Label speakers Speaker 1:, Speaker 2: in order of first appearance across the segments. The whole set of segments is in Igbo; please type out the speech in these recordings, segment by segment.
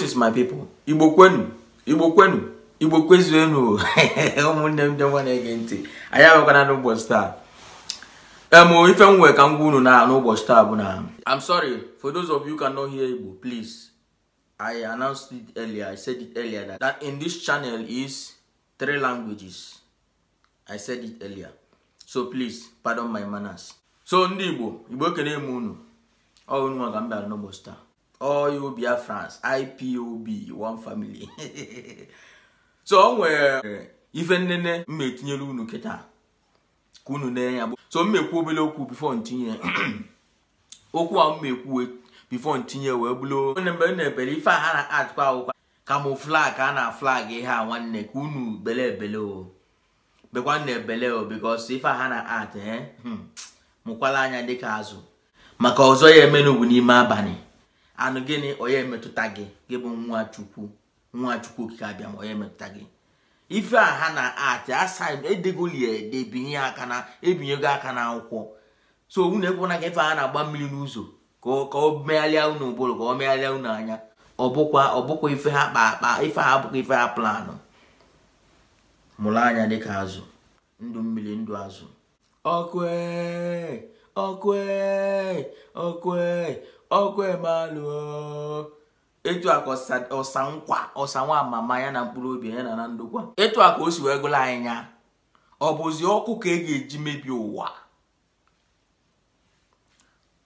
Speaker 1: greetings my people. Igbo kwenu igbo kwenu igbo kwezuenu. Ụmụnne m ndị nwa na-ege ntị. Anyị abịakwana n'ụbọchị taa. Em ife m nwere ka m gwa unu na n'ụbọchị taa bụ na i'm sorry for those of you cannot hear igbo please. I announced it earlier. I said it earlier that, that in this channel is three languages. I said it earlier. So please pardon my manners. So ndị igbo igbo ekene m unu. Ọ unu ka m bịara n'ụbọchị taa. All you Biafrans IPOB one family. So o nwere ife nnene mma etinyere unu kịta ka unu na ya so mmekwu obere okwu bifo okwu a mmekwu bifo ntinye wee bụrụ mgbe na-ebere ife a ha na-atụkwa akwụkwọ kamoflag ka a na flag ihe a nwanne ka unu bele ebele o. Bekwa na ebele o because ife a art eh mụkwala anya dịka azụ. Maka ọzọ ya emenụ bụ n'ime abalị. Anụ gịnị onye emetụta gị gị bụ nwa chukwu nwa chukwu okike abịa ma onye emetụta gị. Ife a ha na atị asa edegolie ede binye aka na ebinyego aka na akwụkwọ. So unu ekwena ka ife a na-agba mmiri n'ụzọ ka ọ megharịa unu ụbụrụ ka ọ megharịa unu anya. Ọ bụkwa ọ bụkwa ife ha kpa akpa ife ha bụkwa ife ha planụ mụrụ anya dịka azụ ndụ mmiri ndụ azụ. Ọkwe ọkwe ọkwe ọkụ emalụ etu a ka ọsa nkwa ọsa nwa amama ya na mkpụrụ obi ya na na ndokwa. Etu a ka o si wee gụla anyị nya ọ bụzi ọkụ ka e ga-eji mebi ụwa?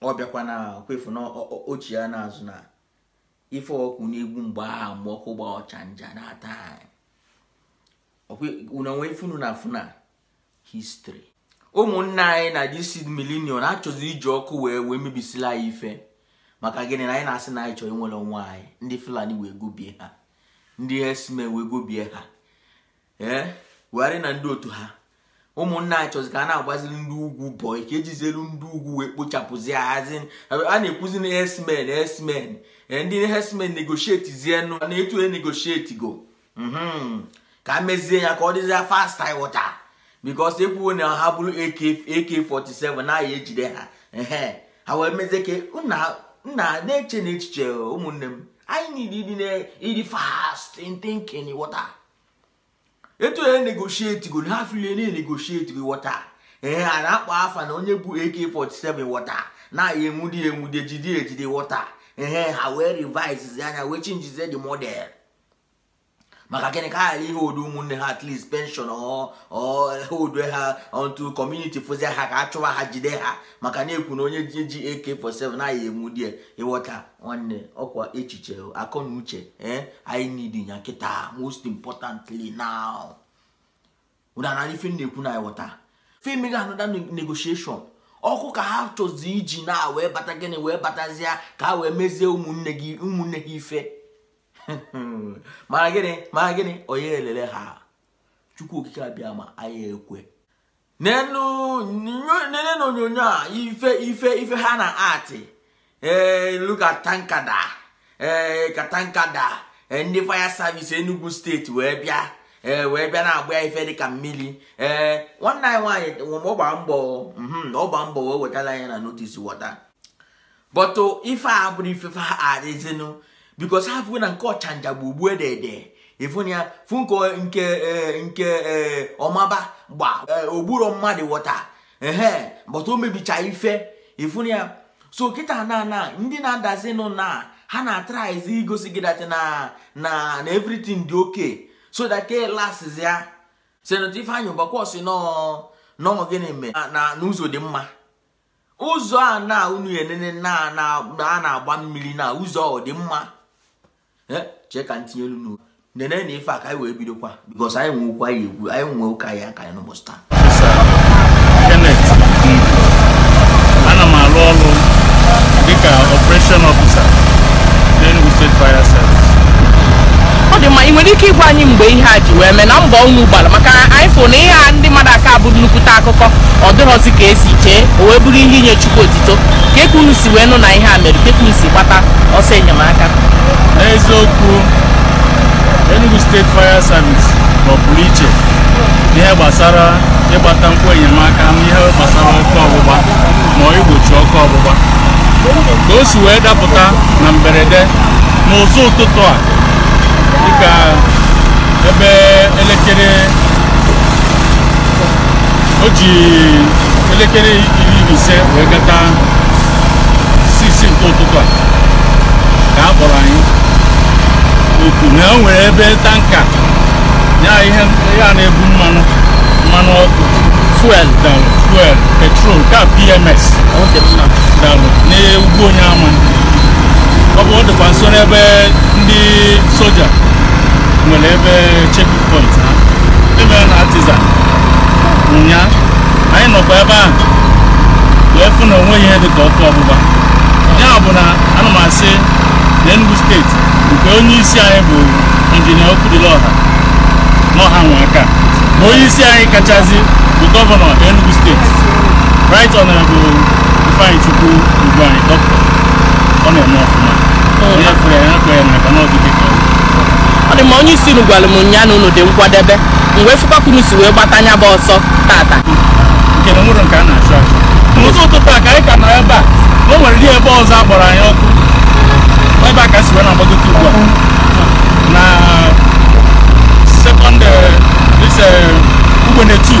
Speaker 1: Ọ bịakwa na kwefu na ochie ya n'azụ na ife ọkụ na-egbu mgbe agha mgbe ọkụ gba ọcha nja na ata unonwe ifunu na funa histri ụmụnne anyị na disi milenium achọzi iji ọkụ wee wee mebisila anyị ife. Maka gịnị na anyị na-asị na anyị chọrọ inwere onwe anyị? Ndị fulani wee gobie ha. Ndị esme wee gobie ha. Ee wegharị na ndị otu ha. Ụmụnne anyị chọzi ka a na-agbaziri ndị ugwu bọị ka ejizielu ndị ugwu wee kpochapụzi hazi a na-ekwuzi na esmen esmen ndị esmen negotietizienu na etu e negotietigo ka a mezie ya ka ọ dịzie fast ịghọta bikos ekwuo na ha bụrụ AK47 na-aya ejide ha. Ha wee mezie ka nna nna na-eche n'echiche ụmụnne m. Anyị niile ịdị fast in thinking wọta etu onye negotiate go ha fili na negotiate go wọta ee a na-akpọ afa na onye bụ AK47 wọta na-aya enwudi enwude ejide ejide wọta ee ha wee revise anya wee chinjizie the model. Maka gịnị? Ka ghara ihe odo ụmụnne ha at least pension odo ha onto community fụzie ha ka a chụwa ha jide ha. Maka na-ekwu na onye ji ji AK47 na-aya enwu die ịghọta nwanne ọkwa echiche akọ na uche anyị need ya kịta most importantly now. Ụdana ife na-ekwu na ịghọta fim ga anọda negotiation. Ọkụ ka ha chọzi iji na wee bata gịnị wee batazie ka ha wee mezie ụmụnne gị ụmụnne ha ife. mara gịnị? Mara gịnị? Onye elele ha? Chukwu okike abịa ma anyị ekwe. Nene na onyonyo a ife ife ife ha na atị ee luka tankada. Ee ka tankada ndị fire service enugu steeti wee bịa. Ee wee bịa na-agba ife dịka mmiri. Ee nwanne anyị nwaanyị ọgba mbọ ọgba mbọ wee wetara anyị na notis wọta bọtụ ife a bụrụ ife ha adịzinụ bikos ha fụ na nke ọchanja bụ ugbu edede ịfụna ya fụ nke nke nke ọmaba gba ogburo mmadụ wọta ehe bọta o mebicha ife. Ịfụna ya so kịta na na ndị na-adazinụ na ha na-atraizi igosi gị datị na na na everything dị oke. So that lasis ya. Senat ifeanyị ụbakwosi nọ gịnị mee na n'ụzọ dị mma. Ụzọ a na unu enene na a na-agba mmiri na ụzọ ọ dị mma. Chee ka ntinye elu n'ụlọ nene na ife a ka anyị wee bidokwa bikos anyị nwekwa ya egwu anyị nwe ụka ya aka anyị n'ụbọchị taa.
Speaker 2: Kenneth ana m arụ ọrụ dịka operation officer n'Enugu State Fire Service.
Speaker 3: Ọ dị mma ị nwere ike ịgwa anyị mgbe ihe a ji wee mee na mbọ unu gbara maka anyị fụrụ na ihe a ndị mmadụ aka bụ nnukwute akụkọ ọ dịghọzi ka esi chee o wee bụrụ ihe inye chukwu otito ka unu si wee nụ na ihe a mere ka unu si gbata ọsọ enyemaka.
Speaker 2: N'eziokwu Enugu State Fire Service bụ pụrụ iche n'ihe gbasara ịgbata nkwụ enyemaka n'ihe gbasara ọkụ ọgbụgba ma igbochi ọkụ ọgbụgba. Ka o si wee dapụta na mberede n'ụzọ ụtụtụ a dịka ebe elekere o ji elekere iri ise wee gata sisi nke ụtụtụ a. Ka a kpọrọ anyị oku na o nwere ebe tanka ya ihe ya na-ebu mmanụ mmanụ ọkụ
Speaker 3: fuel
Speaker 2: dalụ fuel petrol ka pms dalụ n'ugbo onye ama. Ọ bụ ọ dịkwa nso n'ebe ndị soja nwere ebe checking point ha. Ebe na artisan nya anyị nọkwa ebe ahụ wee fụ na o nweghị ihe dịka ọkụ ọgbụgba. Ya bụ na ana m asị na Enugu steeti nke onye isi anyị bụ injinia Okwudịlọha n'ọha nwa aka ma onye isi anyị kachasị bụ gọvanọ Enugu steeti right honorable Ifeanyi Chukwu ugbu anyị dọkịta ọ na-eme ọfụma. Onye kwere ya kwere ya maka na ọ dịka ọ
Speaker 3: dị mma onye isi unu gwara m nya na unu dị nkwadebe. Mgbe fụkwa ka unu si wee gbata anya bụ ọsọ tata
Speaker 2: nke na nwere nke a na-achụ achụ. N'ụzọ ụtụtụ a ka anyị ka nọ ebe a na o nwere dị ebe ọzọ a gbara anyị ọkụ. Ebe a ka si wee na-agbagote ugbu a. Na second eh, this eh, ugbene 2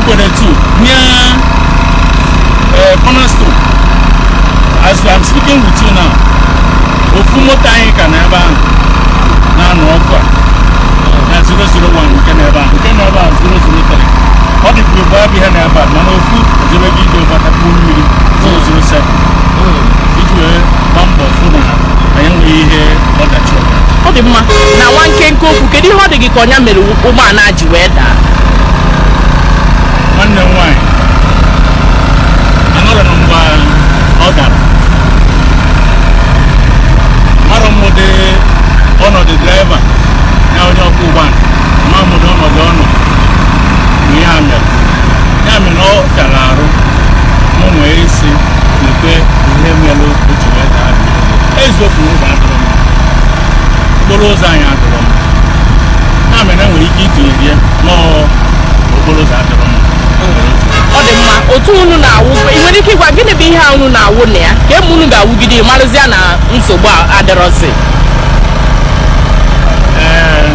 Speaker 2: ugbene 2 near eh, cornerstone. As I'm speaking with you now ofu moto anyị ka na ebe ahụ na-anụ ọkụ a. Na 001 nke na ebe ahụ nke na ebe ahụ 003 ọ igbo abụ ihe na ebe a mana ofu ojebe gị ide ọgbatakwuo mmiri 007 iji wee gbaa mbọ fụ na anyị enweghị ihe ọdachi
Speaker 3: ọ dị mma na nwa nkenke okwu kedu ihe ọ dị gị ka ọnya mere ụgbọala ji wee daa.
Speaker 2: Nwanne m nwaanyị anọrọ na mgbe ọ dara. Mara m ụdị ọnọdụ draiva ya onye ọkwọ ụgbọala. Ma m ụdị ọnọdụ ọ nọ na ihe a mere ya mere na ọ fịara arụ mụ nwee isi na-ekpe ihe mere o ji wee daa eziokwu ụzọ adịrọ mma okporo ụzọ anyị adịrọ mma. Ya mere e nwere ike itinye ya n'ọọ okporo ụzọ adịrọ mma.
Speaker 3: Ọ dị mma. Otu unu na-awụ ị nwere ike ịgwa gịnị bụ ihe a unu na-awụ na ya? Ka eme unu ga-awụgide marụzịa na nsogbu adịrọzi
Speaker 2: ee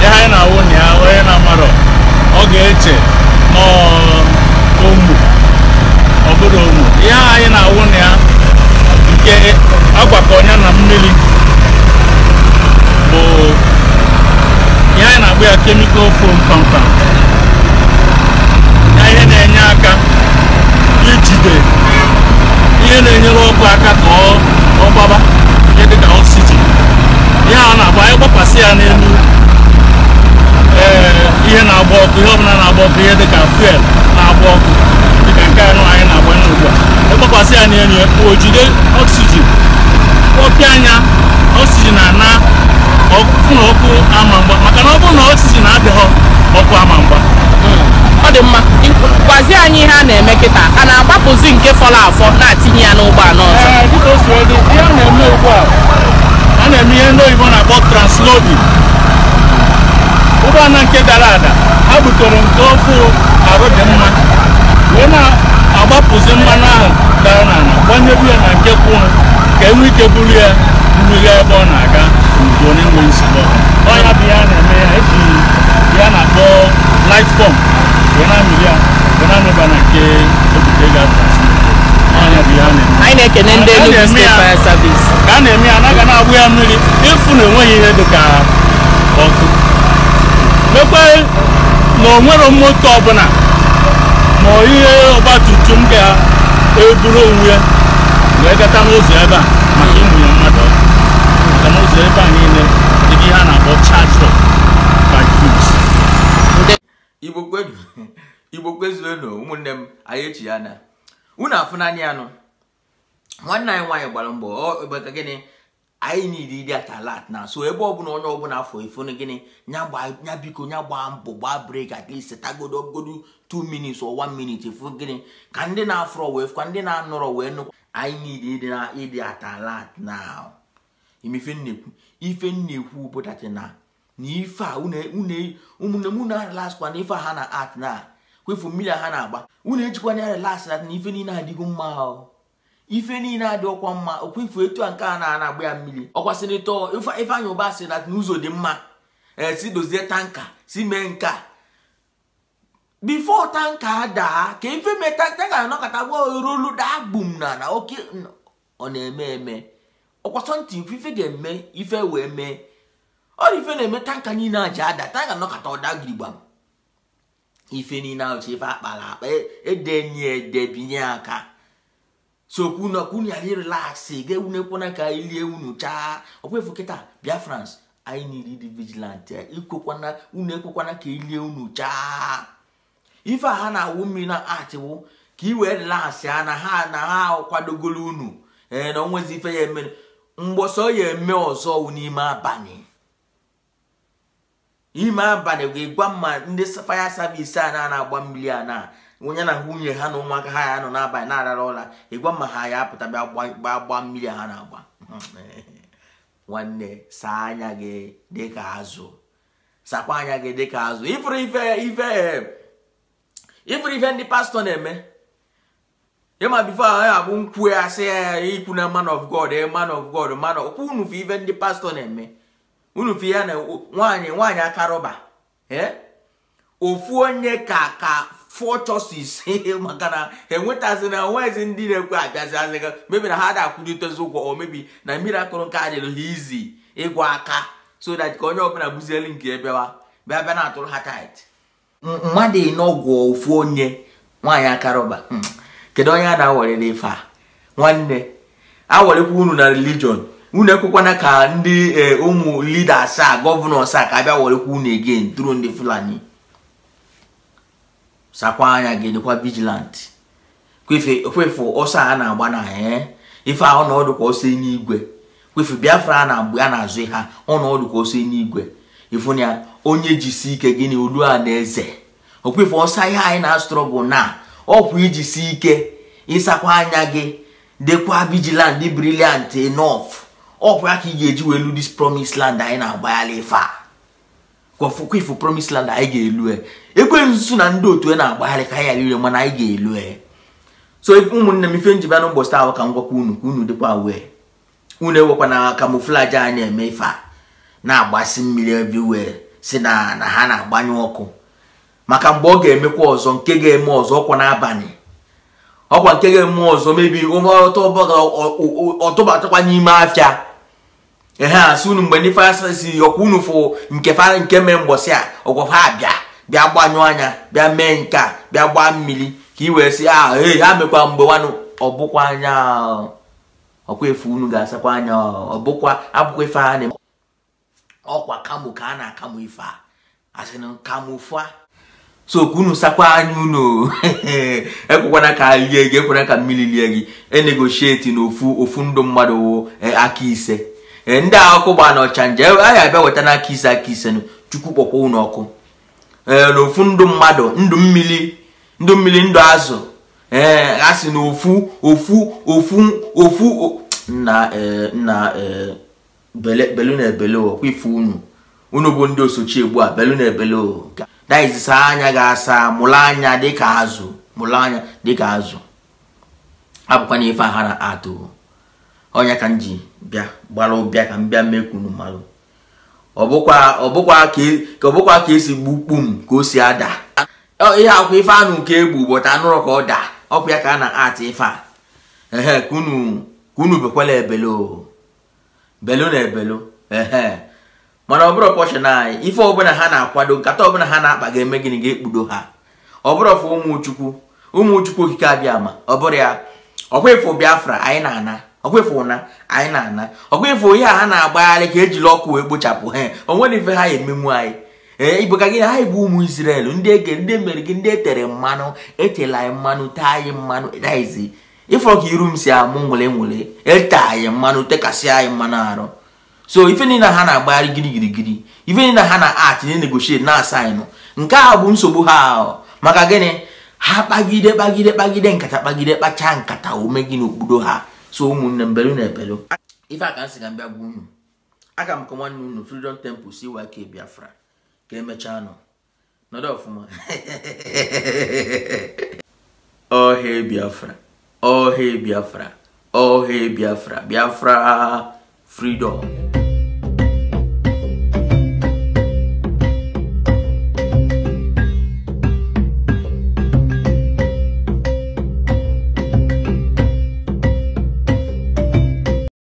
Speaker 2: ihe anyị na-awụ na ya onye na-amarọ ọ ga-eche n'ụmụ obodo ụmụ ihe anyị na-awụ na ya nke agwakọ ya na mmiri bụ ihe anyị na-akpọ ya chemical foam compound ya ihe na-enye aka ijide ihe na-enyere ọkụ aka ka ọ gbaba ihe dịka oxygen. Ihe a na-agba anyị gbakwasị ya n'elu ee ihe na-agba ọkụ ihe ọbụla na-agba ọkụ ihe dịka fuel na-agba ọkụ dịka nke anụ anyị na-agbanye ugbu a. Ịgbakwasị ya n'elu ya o oxygen. Oke anya oxygen na-ana ọkụ na ọkụ ama mgba. Maka na ọ bụrụ na oxygen adịghị ọkụ ama mgba.
Speaker 3: Ọ dị mma. Gwazie anyị ihe a na-eme kịta. A na-agbapụzi nke fọrọ afọ na-atinye ya n'ụgbọala ọzọ.
Speaker 2: Ee, dịka o si wee dị ihe a na-eme ugbu a. A na-eme ihe ndị oyibo na-akpọ transloading ụgbọala nke dara ada ha butere nke ofu arụ dị mma. Wee na-agbapụzi mmanụ ahụ dara n'ala gbanyebu ya na nke kwụrụ ka enwe ike buru ya buru ya ebe ọ na-aga n'udo na-enweghị nsogbu. Ọbụla. ọ ya bụ ihe a na-eme ya eji ya na-akpọ light pump wee na-amịrị ya wee na-amịba na nke ebute ga ya
Speaker 3: anyị na-ekene ndị Enugu State
Speaker 2: ya-
Speaker 3: Fire Service.
Speaker 2: ka a na-eme ya anaghị na-agbụ ya mmiri ịfụ na enweghị ihe dị ka ọkụ. Mekwe na o nwere moto ọbụla ma ihe ọgbatumtum ga-eburu onwe ya wee gata n'ụzọ ebe a maka ịmụnye mmadụ ọkụ maka n'ụzọ ebe a niile dịka ihe a na-akpọ charge by
Speaker 1: igbo kwezuenu ụmụnne m anyị echi ya na. Unu afụnanya anụ. Nwanne anyị nwaanyị gbara mbọ bụka gịnị? Anyị niile ịdị atalat na so ebe ọbụla onye ọbụla afọ ifonu gịnị? Nya biko nya gbaa mbọ gbaa brek at least tagodo godo 2 minutes or 1 minute fụ gịnị? Ka ndị na-afụrọ wee fụkwa ndị na-anụrọ wee nụkwa anyị niile ịdị na atalat na ife ife nnekwu pụtata na na ife a ụmụnne m unu arelaskwa na ife a ha na art na kwefu mmiri ha na-agba unu ejikwana ya relax na na ife niile adịgo mma ife niile adị ọkwa mma ọkwa ifu etu a nke a na na-agba ya mmiri. Ọkwa sinetọ ifeanyị ụba si na n'ụzọ dị mma. Ee si dozie tanka si mee nke a bifo tanka daa ka ife meta tanka anọkọta gwa rolu daa gbum na na oke ọ na-eme eme. Ọkwa sọntị ife ga-eme ife wee mee. Ọ dị ife na-eme tanka niile a ji ada tanka nọkọta ọda girigbam ife niile ahụ ife akpara akpa edenye ede binye aka. So kwuna kwunu ya dị relax ga ewunekwana ka ilie unu chaa. Ọkwefu kịta bịa france anyị niile dị vigilant ikwekwana unu ekwekwana ka ilie unu chaa. Ife a ha na-awụ mmiri na atịwụ ka i wee relax ya na ha na ha kwadogolo unu ee na onwezi ife ya eme mgbọsọ ya eme ọzọ n'ime abalị. Ime abalị ga-egwa mma ndị faya savis a na na-agba mmiri a na onye na nwunye ha na ụmụaka ha ya nọ n'abalị na-arara ụra ịgwa mma ha ya apụta bịa gbaa mmiri ha na-agba. Nwanne saa anya gị dịka azụ. Sakwa anya gị dịka azụ. Ifuru ife ife ifuru ife ndị pastọ na-eme ịma bifo ahụ ya bụ nkwu ya sị ya ikwu na man of god man of god man of okwu unu ife ndị pastọ na-eme? Unu ya na nwaanyị nwaanyị aka rọba? Ofu onye ka ka four choices maka na enwetazi na onwezi ndị na-ekwe abịazi azịga mebi na ha da akwụditezi ụgwọ o mebi na mirakụl nke adịrị ha izi ịgwa aka so that ka onye ọbụla buzieli nke bịawa bịa bịa na-atụrụ ha tit mmadụ ịnọ gwọ ofu onye nwaanyị aka rọba. Kedu onye a na-awerere ife a? Nwanne awerekwa unu na religion. Unu ekwekwana ka ndị ụmụ leaders a gọvanọs a ka abịa werekwa unu again tụrụ ndị fulani. Sakwa anya gị dịkwa vigilant. Kwefu ọsọ a na-agba na ee ife a ọnọdụ ka ọsọ enye igwe. Kwefu biafra a na-azụ ha ọnọdụ ka ọsọ enye igwe. Ya onye jisi ike gịnị? Olu a na eze. Okwefu ọsọ ihe anyị na-astrọgụ na ọkwa ijisi ike ịsakwa anya gị dịkwa vigilant dị briliant enough. Ọkwa ya ka ị ga-eji wee lu dis promise land anyị na-agbaghalị ife a. Kwefu promise land anyị ga-elu e. Ekwensu na ndị otu na-agbagharị ka anyị ire mana anyị ga-elu e. So ụmụnne m ife njibịa n'ụbọchị taa ka m gwakwa unu ka unu dịkwa wee unu ewekwa na kamoflaji a na-eme ife a. na-agbasi mmiri everywhere si na na ha na-agbanyụ ọkụ. Maka mgbe ọ ga-emekwa ọzọ nke ga-eme ọzọ ọkwa n'abalị. Ọkwa nke ga-eme ọzọ mebi ọtụbatakwa n'ime afịa. Ehe asị unu mgbe fasa si ọkwa unu fụ nke fara nke mee mgbọsị a ọgwọfa abịa bịa gbanyụ anya bịa mee nke a bịa gbaa mmiri ka i wee sị a ee ha mekwa mgbe nwanụ ọbụkwa anya ọkwa efu unu ga-asakwa anya ọbụkwa abụkwa ife a na ọkwa kamụ ka a na-akamụ ife a. Asị na kamụfua so unu sakwa anya unu. Ekwekwana ka lie gị ekwena ka mmiri lie gị. Enegosheti na ofu ofu ndụ mmadụ wụ aka ise. Ndị a ọkụ gba na ọchanja anyị abịa weta n'aka ise aka ise chukwu kpọkwa unu ọkụ. Na ofu ndụ mmadụ ndụ mmiri ndụ mmiri ndụ azụ. Ee a sị na ofu ofu ofu ofu nna nna ebele unu. Bụ ndị osochi egbu a belu ebele anya ga-asa mụrụ anya dịka azụ mụrụ anya dịka azụ. Abụkwa na ife ha na-atụ ọnya ka m ji bịa gbara ụbịa ka m bịa mekwunu mmalụ ọbụkwa ka esi gbu kpum ka o si ada. Ihe akwa ife anụ nke egbu bụta anụrụ ka ọ daa ọkwa ya ka a na-atụ ife a ehe ka bekwala ebelo belo na ebelo ehe. Mana ọ bụrụ pọshọn anyị ife ọbụla ha na-akwado nkata ọbụla ha na-akpa ga-eme gịnị? Ga-ekpudo ha. Ọ bụrụ fụ ụmụchukwu ụmụchukwu okike abịa ma ọ bụrụ ya ọkwa ịfụ biafra anyị na-ana. Ọkwa ịfụ na anyị na-ana. Ọkwa ihe a ha na-agbagharị ka ejiri ọkụ wee kpochapụ. Ha o nwere ife ha ememu anyị. Ee igbo ka gị na anyị bụ ụmụ israel ndị ege ndị mere gị ndị etere mmanụ etela anyị mmanụ taa anyị mmanụ daizi ịfọrọ ka iru m si amụ nwere nwere ete anyị mmanụ tekasị anyị mmanụ arụ so ife niile ha na-agbagharị girigirigiri ife niile ha na negotiate na-asa anyị nke a bụ nsogbu ha maka gịnị ha kpagide kpagide kpagide nkata kpagide kpachaa nkata ome gị n'okpudo ha. So ụmụnne m belu na ebelu ife a ka m si ka m bịa gwa unu aka m ka nwanne unu freedom temple si YK biafra ka emechaa nọ nọdụ ọfụma ọhịa biafra. Ọhịa biafra. Ohe biafra. Biafra freedom.